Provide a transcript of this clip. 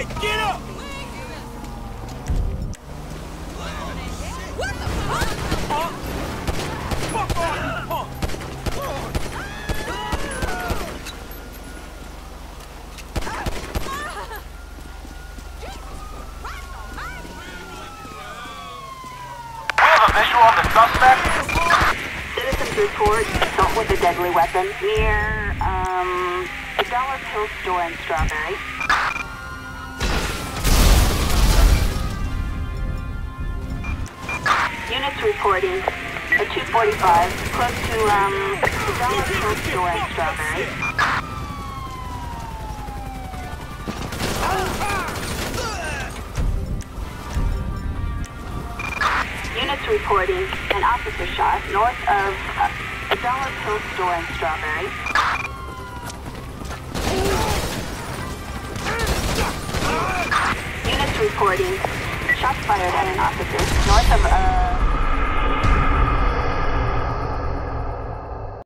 Hey, get up! What the fuck? Fuck off, punk! Visual on the suspect? Report with a deadly weapon near, um, the Dollar Pills store in Strawberry. Reporting a 245 close to, um, Dollar store in Strawberry. Units reporting an officer shot north of uh, Dollar store in Strawberry. Units reporting shots fired at an officer north of uh,